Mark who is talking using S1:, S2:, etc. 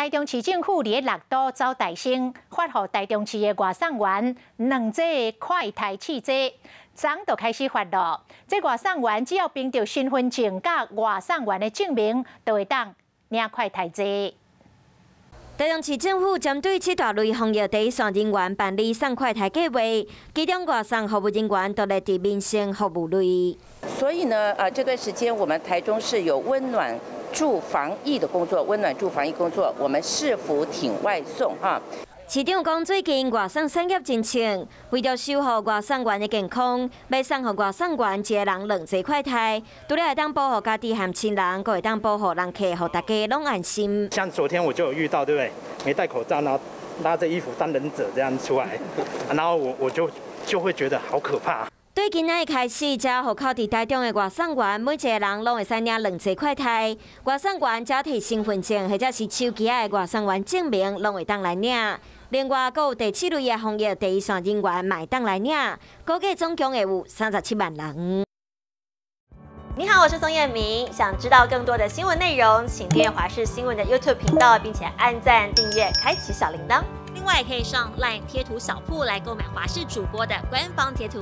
S1: 台中市政府伫六都招大生，发予台中市的外送员两剂快台试剂，昨就开始发咯。这外送员只要凭着身份证甲外送员的证明，就会当领快台剂。
S2: 台中市政府针对七大类行业第一线人员办理送快台计划，其中外送服务人员都来伫民生服务类。
S3: 所以呢，呃，这段时间我们台中市有温暖住防疫的工作，温暖住防疫工作，我们市府挺外送哈。
S2: 市长讲，最近外送产业真强，为了守护外送员的健康，要送予外送员一个人两剂快胎，除了会当保护家己和亲人，还会当保护人客，让大家拢安心。
S4: 像昨天我就有遇到，对不对？没戴口罩，然后拉着衣服当忍者这样出来，然后我我就就会觉得好可怕。
S2: 对今仔日开始，加户口伫台中的外送员，每一个人拢会使领两剂快胎。外送员只要提身份证或者是手机的外送员证明，拢会当来领。另外，阁有第七类的行业第一线人员买单来领，估计总共会有三十七万人。
S5: 你好，我是宋彦明。想知道更多的新闻内容，请订阅华视新闻的 YouTube 频道，并且按赞、订阅、开启小铃铛。另外，可以上 LINE 贴图小铺来购买华视主播的官方贴图。